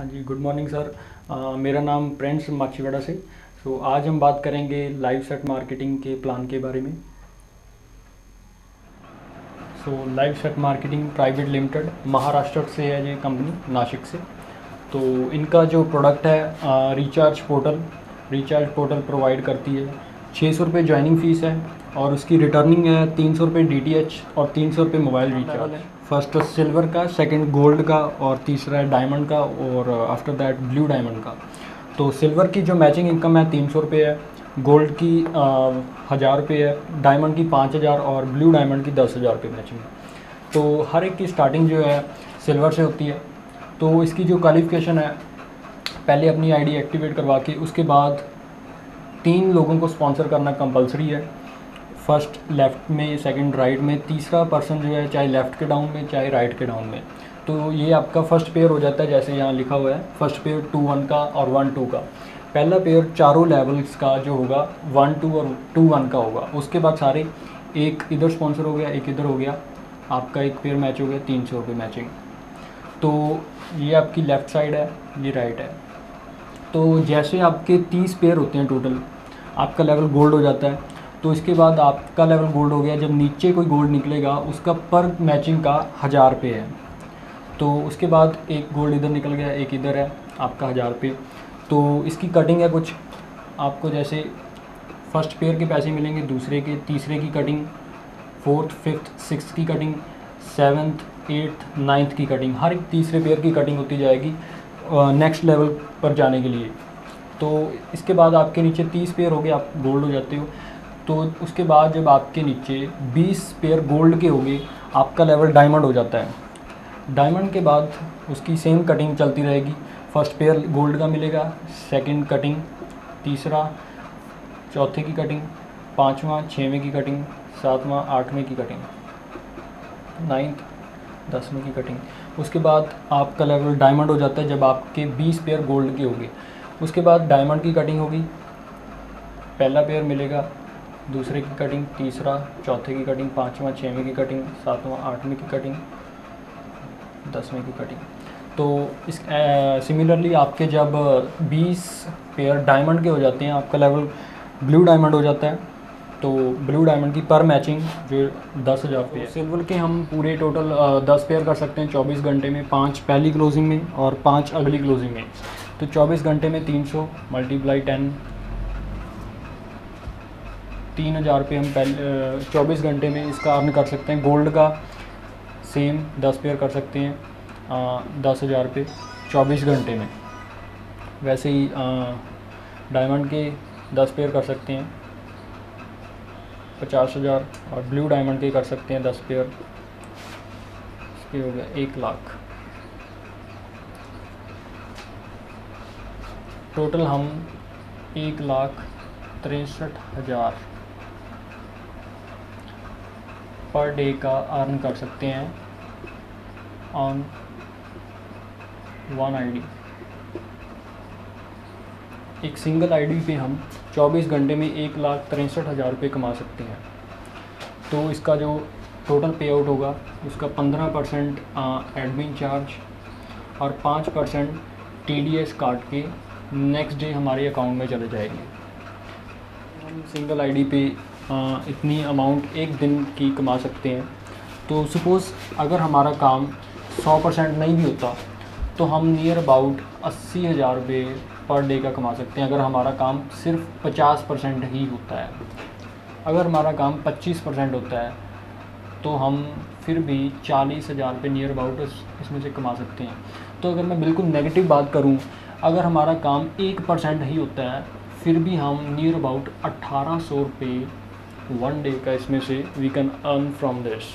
हाँ जी good morning sir अ, मेरा नाम प्रिंस माछीवाड़ा से। सो आज हम बात करेंगे लाइव सेट मार्केटिंग के प्लान के बारे में। So live set marketing private limited Maharashtra से है ये कंपनी नासिक से। तो इनका जो प्रोडक्ट है recharge portal recharge portal provide करती है। छः सौ रुपये ज्वाइनिंग फ़ीस है और उसकी रिटर्निंग है तीन सौ रुपये डी और तीन सौ रुपये मोबाइल रिचार्ज फ़र्स्ट सिल्वर का, सेकंड गोल्ड का और तीसरा है डायमंड का और आफ्टर दैट ब्लू डायमंड का। तो सिल्वर की जो मैचिंग इनकम है तीन सौ रुपये है गोल्ड की हज़ार रुपये है डायमंड की पाँच हज़ार और ब्लू डायमंड की दस हज़ार रुपये मैचिंग है। तो हर एक की स्टार्टिंग जो है, सिल्वर से होती है। तो इसकी जो क्वालिफिकेशन है, पहले अपनी आईडी एक्टिवेट करवा के, उसके बाद तीन लोगों को स्पॉन्सर करना कंपलसरी है। फ़र्स्ट लेफ़्ट में सेकंड राइट में, तीसरा पर्सन जो है, चाहे लेफ़्ट के डाउन में, चाहे राइट के डाउन में। तो ये आपका फ़र्स्ट पेयर हो जाता है, जैसे यहाँ लिखा हुआ है फ़र्स्ट पेयर टू वन का और वन टू का। पहला पेयर चारों लेवल्स का जो होगा वन टू और टू वन का होगा। उसके बाद सारे एक इधर स्पॉन्सर हो गया, एक इधर हो गया। आपका एक पेयर मैच हो गया, तीन सौ रुपये मैचिंग तो ये आपकी लेफ़्ट साइड है, ये राइट है। तो जैसे आपके तीस पेयर होते हैं टोटल आपका लेवल गोल्ड हो जाता है। तो इसके बाद आपका लेवल गोल्ड हो गया। जब नीचे कोई गोल्ड निकलेगा, उसका पर मैचिंग का हज़ार पे है। तो उसके बाद एक गोल्ड इधर निकल गया, एक इधर है, आपका हज़ार पे तो इसकी कटिंग है कुछ। आपको जैसे फ़र्स्ट पेयर के पैसे मिलेंगे, दूसरे के, तीसरे की कटिंग फोर्थ फिफ्थ सिक्स की कटिंग सेवन्थ एट्थ नाइन्थ की कटिंग हर एक तीसरे पेयर की कटिंग होती जाएगी नेक्स्ट लेवल पर जाने के लिए। तो इसके बाद आपके नीचे तीस पेयर हो गए, आप गोल्ड हो जाते हो। तो उसके बाद जब आपके नीचे 20 पेयर गोल्ड के होंगे, आपका लेवल डायमंड हो जाता है। डायमंड के बाद उसकी सेम कटिंग चलती रहेगी। फ़र्स्ट पेयर गोल्ड का मिलेगा सेकंड कटिंग तीसरा, चौथे की कटिंग पाँचवा, छवें की कटिंग सातवां, आठवें की कटिंग नाइन्थ दसवीं की कटिंग उसके बाद आपका लेवल डायमंड हो जाता है जब आपके 20 पेयर गोल्ड के होंगे। उसके बाद डायमंड की कटिंग होगी। पहला पेयर मिलेगा दूसरे की कटिंग तीसरा चौथे की कटिंग पाँचवा छवें की कटिंग सातवां आठवीं की कटिंग दसवें की कटिंग तो इस सिमिलरली आपके जब 20 पेयर डायमंड के हो जाते हैं आपका लेवल ब्लू डायमंड हो जाता है तो ब्लू डायमंड की पर मैचिंग जो दस हज़ार पे है सिल्वर के हम पूरे टोटल दस पेयर कर सकते हैं चौबीस घंटे में पाँच पहली क्लोजिंग में और पाँच अगली क्लोजिंग में। तो चौबीस घंटे में तीन सौ मल्टीप्लाई टेन तीन हज़ार रुपये हम पहले चौबीस घंटे में इसका अर्न कर सकते हैं। गोल्ड का सेम दस पेयर कर सकते हैं आ, दस हज़ार रुपये चौबीस घंटे में। वैसे ही डायमंड के दस पेयर कर सकते हैं पचास हज़ार और ब्लू डायमंड के कर सकते हैं दस पेयर। इसके हो गया एक लाख। टोटल हम एक लाख तिरसठ हज़ार पर डे का अर्न कर सकते हैं ऑन वन आईडी एक सिंगल आईडी पे हम 24 घंटे में एक लाख तिरसठ हज़ार रुपये कमा सकते हैं। तो इसका जो टोटल पे आउट होगा उसका 15 परसेंट एडमिन चार्ज और 5 परसेंट टी डी एस काट के नेक्स्ट डे हमारे अकाउंट में चले जाएँगे। हम सिंगल आईडी पे इतनी अमाउंट एक दिन की कमा सकते हैं। तो सपोज़ अगर हमारा काम 100 परसेंट नहीं भी होता तो हम नियर अबाउट अस्सी हज़ार रुपये पर डे का कमा सकते हैं, अगर हमारा काम सिर्फ़ 50 परसेंट ही होता है। अगर हमारा काम 25 परसेंट होता है तो हम फिर भी चालीस हज़ार रुपये नियर अबाउट इसमें से कमा सकते हैं। तो अगर मैं बिल्कुल नेगेटिव बात करूँ, अगर हमारा काम एक परसेंट ही होता है, फिर भी हम नियर अबाउट अट्ठारह सौ रुपये वन डे का इसमें से we can earn from this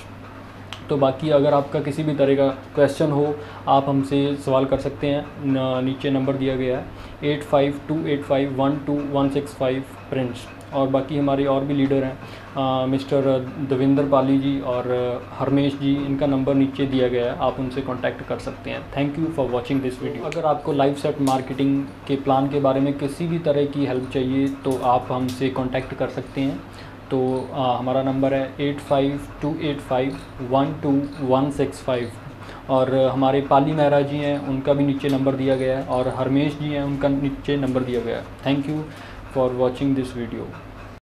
तो बाकी अगर आपका किसी भी तरह का क्वेश्चन हो, आप हमसे सवाल कर सकते हैं। नीचे नंबर दिया गया है। Eight five two eight five one two one six five prints और बाकी हमारे और भी लीडर हैं। मिस्टर दविंदर पाली जी और हरमेश जी, इनका नंबर नीचे दिया गया है। आप उनसे कांटेक्ट कर सकते हैं। Thank you for watching this video अगर आपको लाइव सेट मार्केटिंग के प्लान के बारे में किसी भी तरह की हेल्प चाहिए तो आप हमसे कांटेक्ट कर सकते हैं। तो आ, हमारा नंबर है eight five two eight five one two one six five. और हमारे पाली मेहरा जी हैं उनका भी नीचे नंबर दिया गया है और हरमेश जी हैं उनका नीचे नंबर दिया गया है। Thank you for watching this video.